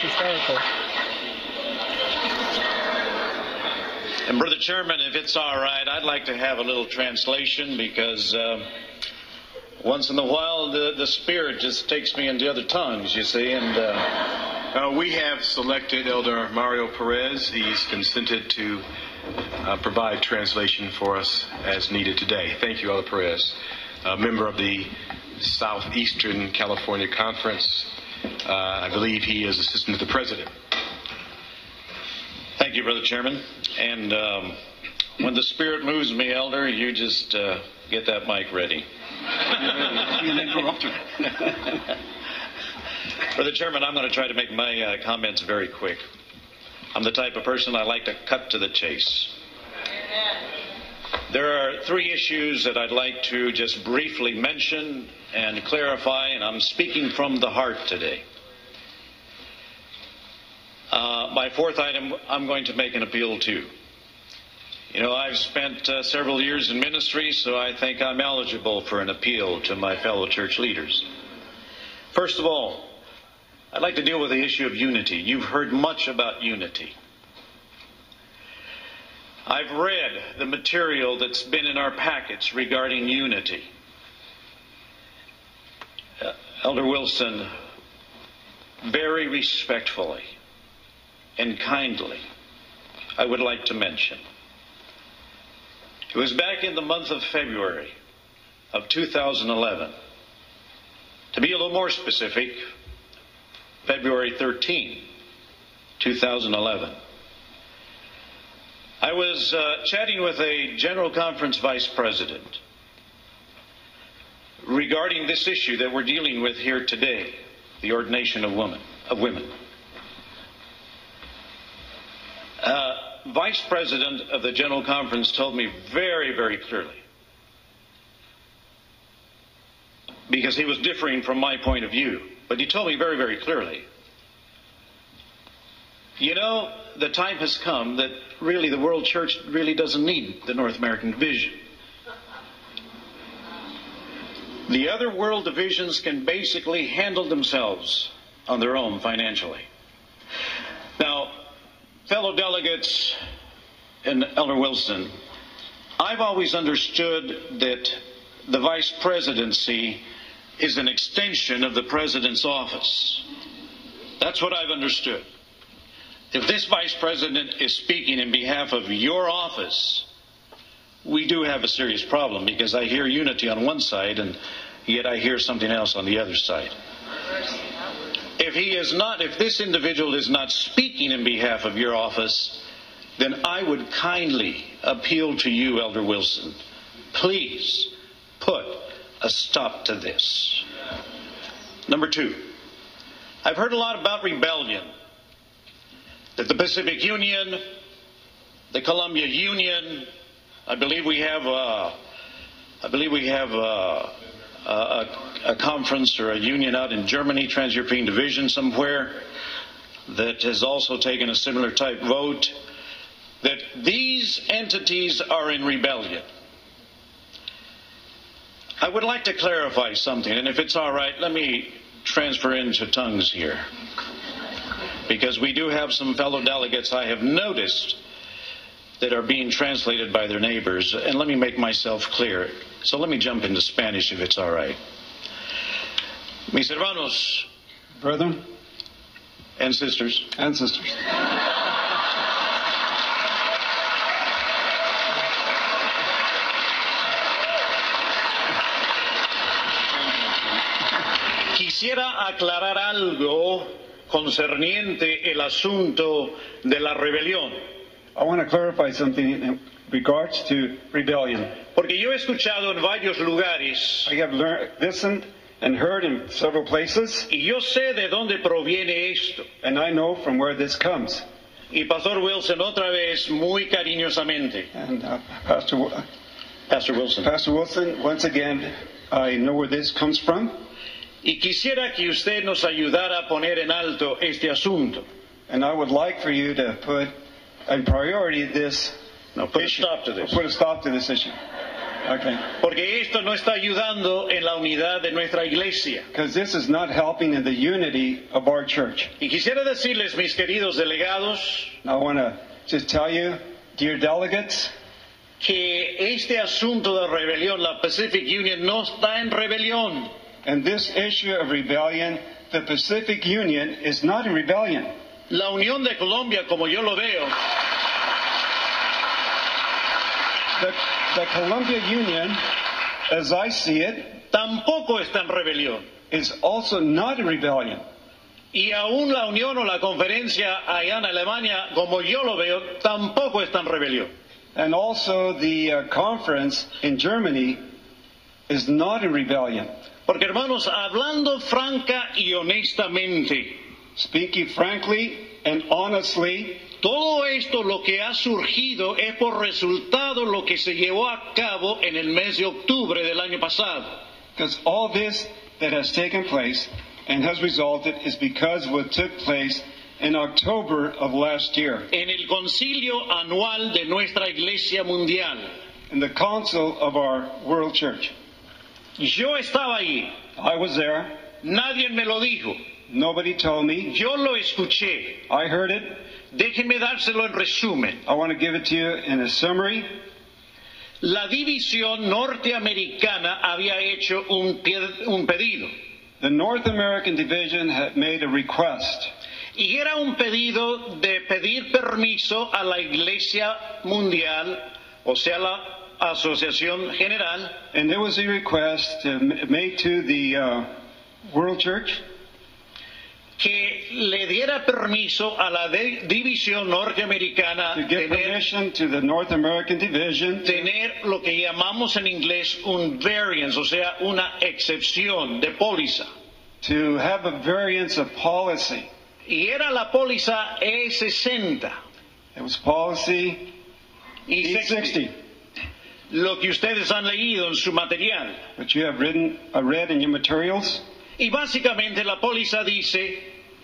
hysterical. And Brother Chairman, if it's all right, I'd like to have a little translation because uh, once in a while the, the Spirit just takes me into other tongues, you see, and. Uh, Uh, we have selected Elder Mario Perez. He's consented to uh, provide translation for us as needed today. Thank you, Elder Perez, a member of the Southeastern California Conference. Uh, I believe he is assistant to the president. Thank you, Brother Chairman. And um, when the Spirit moves me, Elder, you just uh, get that mic ready. Brother Chairman, I'm going to try to make my uh, comments very quick. I'm the type of person I like to cut to the chase. There are three issues that I'd like to just briefly mention and clarify, and I'm speaking from the heart today. Uh, my fourth item, I'm going to make an appeal to. You know, I've spent uh, several years in ministry, so I think I'm eligible for an appeal to my fellow church leaders. First of all, I'd like to deal with the issue of unity. You've heard much about unity. I've read the material that's been in our packets regarding unity. Uh, Elder Wilson, very respectfully and kindly, I would like to mention. It was back in the month of February of 2011. To be a little more specific, February 13, 2011. I was uh, chatting with a General Conference Vice President regarding this issue that we're dealing with here today, the ordination of women. Of women. Uh, Vice President of the General Conference told me very, very clearly, because he was differing from my point of view, but he told me very, very clearly. You know, the time has come that really the world church really doesn't need the North American division. The other world divisions can basically handle themselves on their own financially. Now, fellow delegates and Elder Wilson, I've always understood that the vice presidency is an extension of the president's office. That's what I've understood. If this vice president is speaking in behalf of your office, we do have a serious problem because I hear unity on one side and yet I hear something else on the other side. If he is not, if this individual is not speaking in behalf of your office, then I would kindly appeal to you, Elder Wilson. Please put a stop to this. Number two, I've heard a lot about rebellion. That the Pacific Union, the Columbia Union, I believe we have, uh, I believe we have uh, a, a conference or a union out in Germany, Trans European Division somewhere, that has also taken a similar type vote. That these entities are in rebellion. I would like to clarify something, and if it's all right, let me transfer into tongues here. Because we do have some fellow delegates I have noticed that are being translated by their neighbors, and let me make myself clear. So let me jump into Spanish if it's all right. Mis hermanos. Brethren and sisters, and sisters, quisiera aclarar algo concerniente el asunto de la rebelión. I want to clarify something in regards to rebellion. Porque yo he escuchado en varios lugares I have learned, listened and heard in several places, y yo sé de dónde proviene esto. and I know from where this comes. Y Pastor Wilson otra vez muy cariñosamente. And uh, Pastor, Pastor Wilson. Pastor Wilson, once again, I know where this comes from, Y quisiera que usted nos ayudara a poner en alto este asunto. and I would like for you to put in priority this No, put a issue. stop to this. Put a stop to this issue. Okay. porque esto no está ayudando en la unidad de nuestra iglesia. Because this is not helping in the unity of our church. Y quisiera decirles, mis queridos delegados, I want to just tell you, dear delegates, que este asunto de rebelión, la Pacific Union no está en rebelión. And this issue of rebellion, the Pacific Union is not in rebellion. La Unión de Colombia, como yo lo veo, The, the Columbia Union, as I see it, tampoco está en rebelión. is also not in rebellion. Y aún la Unión o la conferencia allá en Alemania, como yo lo veo, tampoco está en rebelión. And also the uh, conference in Germany is not in rebellion. Porque hermanos, hablando franca y honestamente, Speaking frankly and honestly, todo esto lo que ha surgido es por resultado lo que se llevó a cabo en el mes de octubre del año pasado. because all this that has taken place and has resulted is because of what took place in October of last year en el concilio anual de nuestra Iglesia Mundial. in the council of our world church. Yo estaba allí, I was there. nadie me lo dijo, Nobody told me. yo lo escuché. I heard it. Déjenme dárselo en resumen. I want to give it to you in a summary. La división norteamericana había hecho un, un pedido The North American division had made a request, y era un pedido de pedir permiso a la Iglesia Mundial, o sea, la Asociación General, and it was a request to, made to the uh, World Church. Que le diera permiso a la de- división norteamericana to give tener permission to the North American division. tener lo que llamamos en inglés un variance, o sea, una excepción de póliza. to have a variance of policy. Y era la póliza E60 It was policy y 60, E60, lo que ustedes han leído en su material. you have written, uh, read in your materials. Y básicamente la póliza dice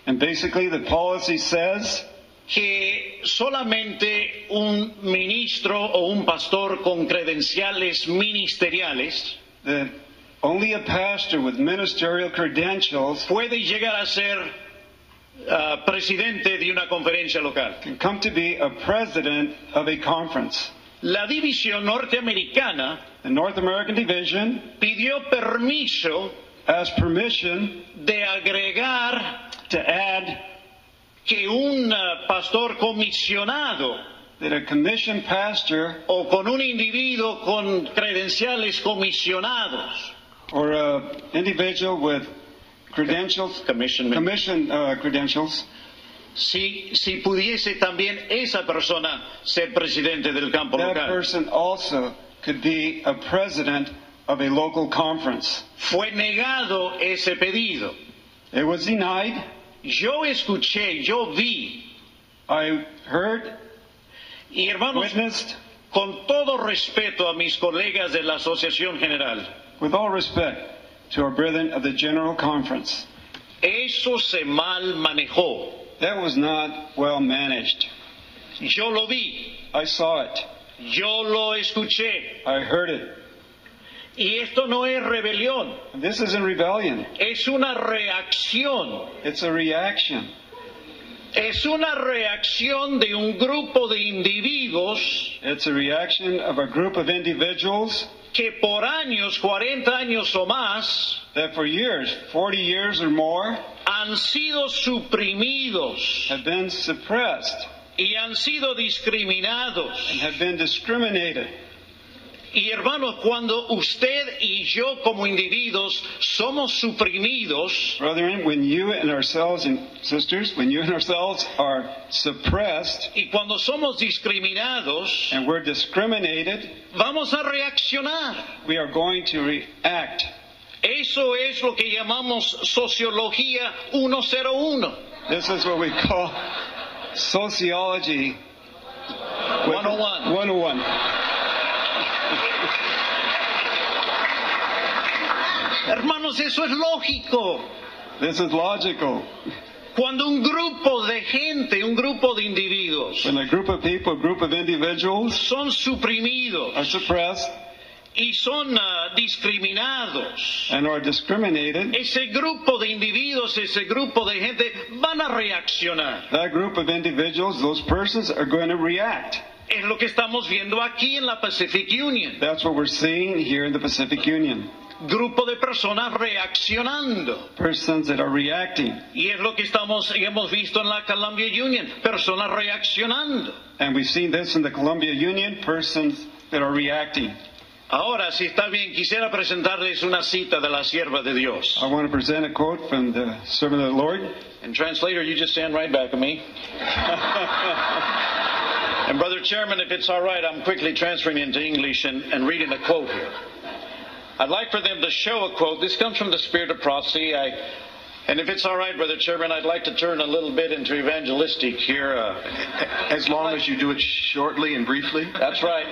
And basically, the policy says que solamente un ministro o un pastor con credenciales ministeriales that only a pastor with ministerial credentials puede llegar a ser ah, presidente de una conferencia local. can come to be a president of a conference. La división norteamericana The North American division pidió permiso asked permission de agregar to add que un ah, pastor comisionado that a commissioned pastor o con un individuo con credenciales comisionados, or an individual with credentials, commission, commission uh, credentials, si, si pudiese también esa persona ser presidente del campo that local. person also could be a president of a local conference. Fue negado ese pedido. It was denied. Yo escuché, yo vi, I heard, y hermanos, witnessed, con todo respeto a mis colegas de la Asociación General, with all respect to our brethren of the General Conference, eso se mal manejó. That was not well managed. Yo lo vi, I saw it. yo lo escuché. I heard it. Y esto no es rebelión, this isn't rebellion. es una reacción. It's a reaction. Es una reacción de un grupo de individuos It's a reaction of a group of individuals que por años, 40 años o más, that for years, 40 years or more, han sido suprimidos have been suppressed y han sido discriminados. and have been discriminated. Y hermanos, cuando usted y yo como individuos somos suprimidos, Brethren, when you and ourselves and sisters, when you and ourselves are suppressed y cuando somos discriminados, and we're discriminated, vamos a reaccionar. we are going to react. Eso es lo que llamamos sociología 101. This is what we call sociology 101. 101. Hermanos, eso es lógico. This is logical. Cuando un grupo de gente, un grupo de individuos When a group of people, a group of individuals son suprimidos are suppressed y son uh, discriminados, and are discriminated, ese grupo de individuos, ese grupo de gente van a reaccionar. that group of individuals, those persons, are going to react. Es lo que estamos viendo aquí en la Pacific Union. That's what we're seeing here in the Pacific Union. Grupo de personas reaccionando. Persons that are reacting. Y es lo que estamos y hemos visto en la Columbia Union, personas reaccionando. And we've seen this in the Columbia Union, persons that are reacting. Ahora, si está bien, quisiera presentarles una cita de la sierva de Dios. I want to present a quote from the servant of the Lord. And translator, you just stand right back of me. and chairman, if it's all right, I'm quickly transferring into English and, and reading a quote here. I'd like for them to show a quote. This comes from the spirit of prophecy. I, and if it's all right, brother chairman, I'd like to turn a little bit into evangelistic here. Uh, As long as you do it shortly and briefly. That's right.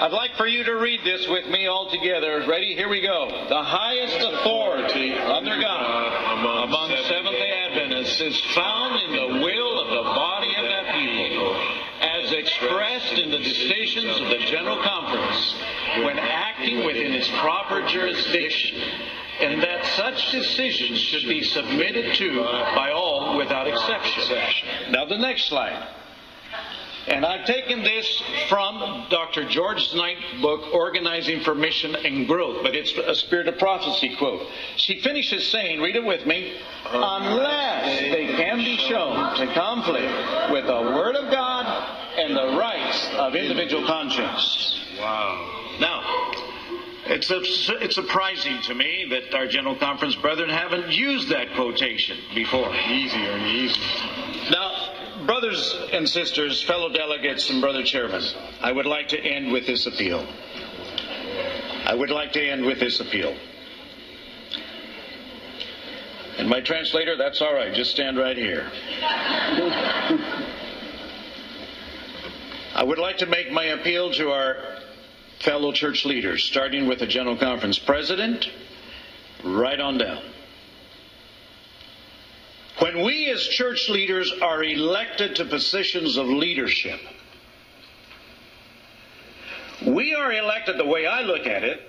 I'd like for you to read this with me all together. Ready? Here we go. The highest authority under God among Seventh day Adventists is found in the will of the body expressed in the decisions of the General Conference when acting within its proper jurisdiction. And that such decisions should be submitted to by all without exception. Now, the next slide. And I've taken this from Dr. George Knight's book, Organizing for Mission and Growth, but it's a Spirit of Prophecy quote. She finishes saying, read it with me, unless they can be shown to conflict with the Word of God and the rights of individual conscience. Wow. Now, it's, it's surprising to me that our General Conference brethren haven't used that quotation before. Easier and easier. Now, brothers and sisters, fellow delegates, and brother chairman, I would like to end with this appeal. I would like to end with this appeal. And my translator, that's all right, just stand right here. I would like to make my appeal to our fellow church leaders, starting with the General Conference president, right on down. When we as church leaders are elected to positions of leadership, we are elected the way I look at it.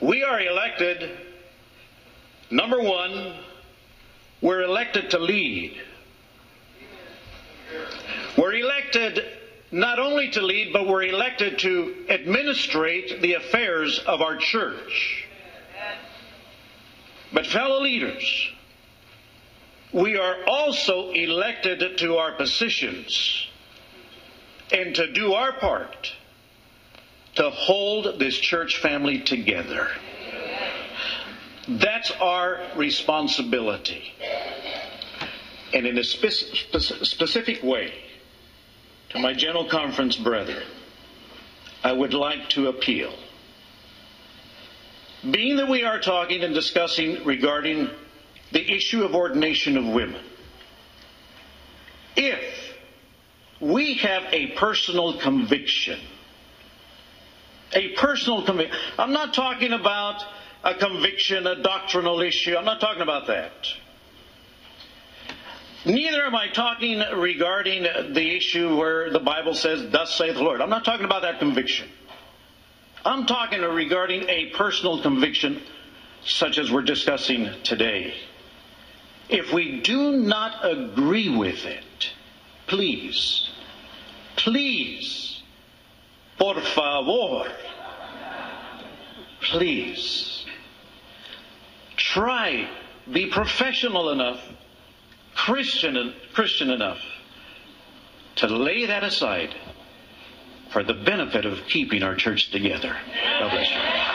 We are elected, number one, we're elected to lead. We're elected not only to lead, but we're elected to administrate the affairs of our church. But, fellow leaders, we are also elected to our positions and to do our part to hold this church family together. That's our responsibility. And in a spe- spe- specific way, to my General Conference brethren, I would like to appeal. Being that we are talking and discussing regarding the issue of ordination of women, if we have a personal conviction, a personal conviction, I'm not talking about a conviction, a doctrinal issue, I'm not talking about that. Neither am I talking regarding the issue where the Bible says, Thus saith the Lord. I'm not talking about that conviction. I'm talking regarding a personal conviction such as we're discussing today. If we do not agree with it, please, please, por favor, please, try, be professional enough Christian, Christian enough to lay that aside for the benefit of keeping our church together. God bless you.